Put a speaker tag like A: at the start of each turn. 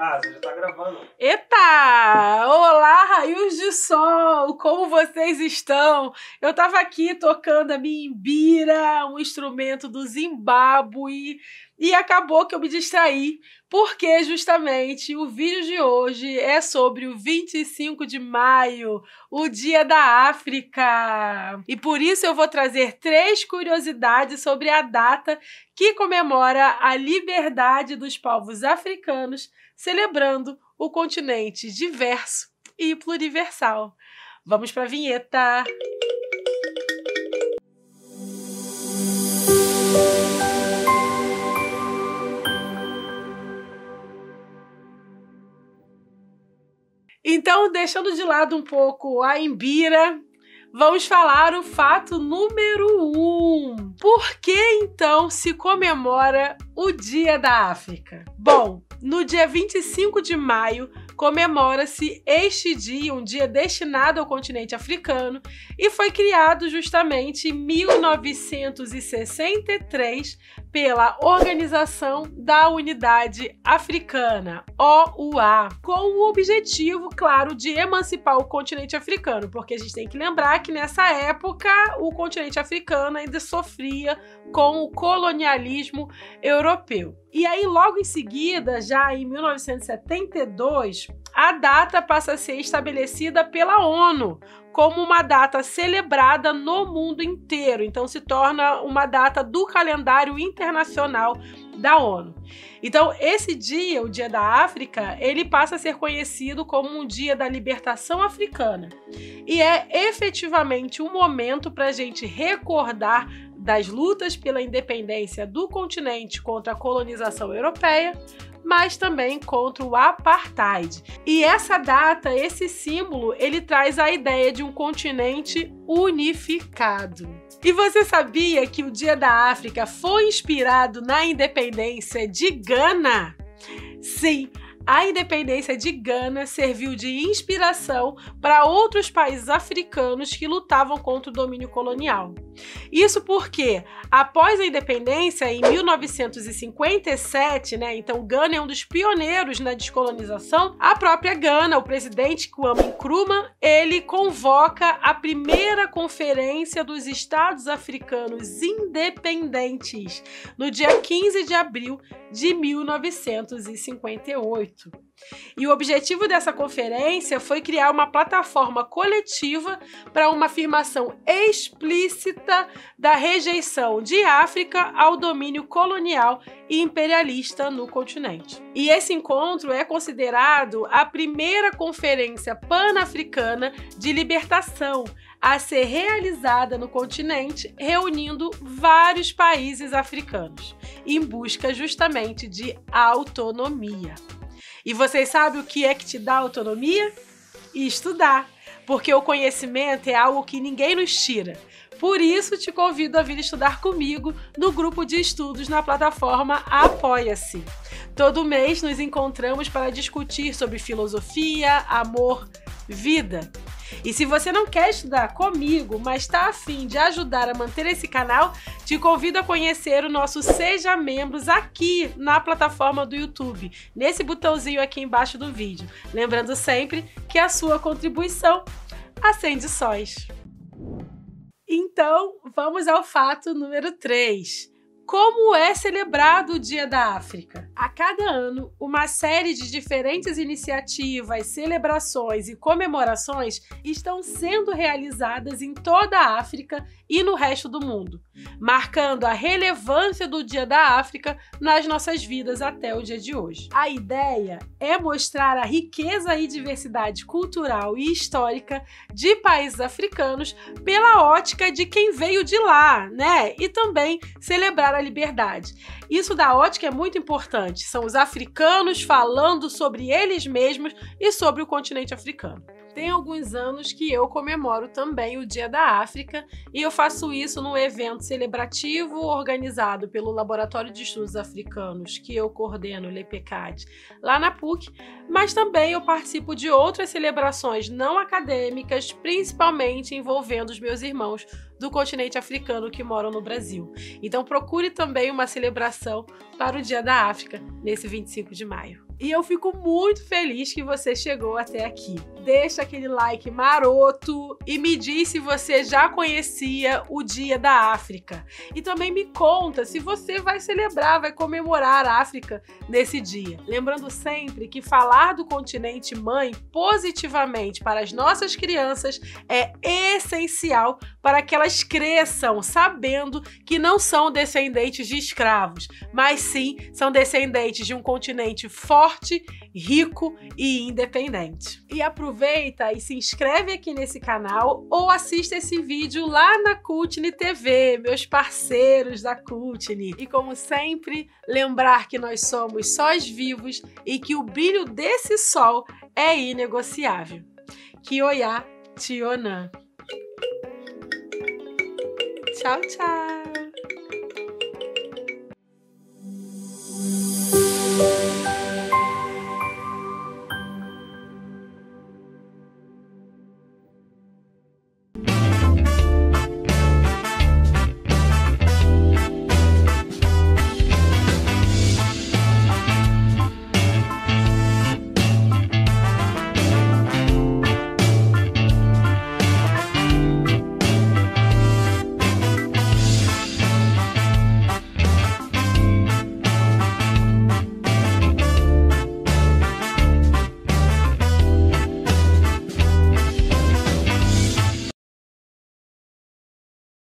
A: Ah, você já tá gravando.
B: Eita! Olá, raios de sol! Como vocês estão? Eu tava aqui tocando a minha imbira, um instrumento do Zimbábue, e acabou que eu me distraí, porque justamente o vídeo de hoje é sobre o 25 de maio, o Dia da África. E por isso eu vou trazer três curiosidades sobre a data que comemora a liberdade dos povos africanos celebrando o continente diverso e pluriversal. Vamos para a vinheta! Então, deixando de lado um pouco a Imbira, vamos falar o fato número um. Por que então se comemora o Dia da África? Bom, no dia 25 de maio, comemora-se este dia, um dia destinado ao continente africano, e foi criado justamente em 1963 pela Organização da Unidade Africana, OUA, com o objetivo, claro, de emancipar o continente africano, porque a gente tem que lembrar que nessa época o continente africano ainda sofria com o colonialismo europeu. E aí, logo em seguida, já em 1972, a data passa a ser estabelecida pela ONU como uma data celebrada no mundo inteiro. Então, se torna uma data do calendário internacional da ONU. Então, esse dia, o Dia da África, ele passa a ser conhecido como um dia da libertação africana. E é efetivamente um momento para a gente recordar das lutas pela independência do continente contra a colonização europeia, mas também contra o apartheid. E essa data, esse símbolo, ele traz a ideia de um continente unificado. E você sabia que o Dia da África foi inspirado na independência de Gana? Sim, a independência de Gana serviu de inspiração para outros países africanos que lutavam contra o domínio colonial. Isso porque, após a independência, em 1957, né, então Gana é um dos pioneiros na descolonização, a própria Gana, o presidente Kwame Nkrumah, ele convoca a primeira conferência dos Estados Africanos Independentes no dia 15 de abril de 1958. E o objetivo dessa conferência foi criar uma plataforma coletiva para uma afirmação explícita da rejeição de África ao domínio colonial e imperialista no continente. E esse encontro é considerado a primeira conferência pan-africana de libertação a ser realizada no continente, reunindo vários países africanos, em busca justamente de autonomia. E vocês sabem o que é que te dá autonomia? Estudar, porque o conhecimento é algo que ninguém nos tira. Por isso, te convido a vir estudar comigo no grupo de estudos na plataforma Apoia-se. Todo mês nos encontramos para discutir sobre filosofia, amor, vida. E se você não quer estudar comigo, mas está afim de ajudar a manter esse canal, te convido a conhecer o nosso Seja Membros aqui na plataforma do YouTube, nesse botãozinho aqui embaixo do vídeo. Lembrando sempre que a sua contribuição acende sóis. Então, vamos ao fato número 3. Como é celebrado o Dia da África? A cada ano, uma série de diferentes iniciativas, celebrações e comemorações estão sendo realizadas em toda a África e no resto do mundo, marcando a relevância do Dia da África nas nossas vidas até o dia de hoje. A ideia é mostrar a riqueza e diversidade cultural e histórica de países africanos pela ótica de quem veio de lá, né? E também celebrar a liberdade. Isso da ótica é muito importante. São os africanos falando sobre eles mesmos e sobre o continente africano. Tem alguns anos que eu comemoro também o Dia da África e eu faço isso num evento celebrativo organizado pelo Laboratório de Estudos Africanos, que eu coordeno, o LEPECAD, lá na PUC, mas também eu participo de outras celebrações não acadêmicas, principalmente envolvendo os meus irmãos do continente africano que moram no Brasil. Então procure também uma celebração para o Dia da África nesse 25 de maio. E eu fico muito feliz que você chegou até aqui. Deixa aquele like maroto e me diz se você já conhecia o Dia da África. E também me conta se você vai celebrar, vai comemorar a África nesse dia. Lembrando sempre que falar do continente mãe positivamente para as nossas crianças é essencial para que elas cresçam sabendo que não são descendentes de escravos, mas sim são descendentes de um continente forte, rico e independente. E aproveita e se inscreve aqui nesse canal ou assista esse vídeo lá na Cutne TV, meus parceiros da Cutne. E como sempre, lembrar que nós somos sóis vivos e que o brilho desse sol é inegociável. Kioya Tionan. Tchau, tchau!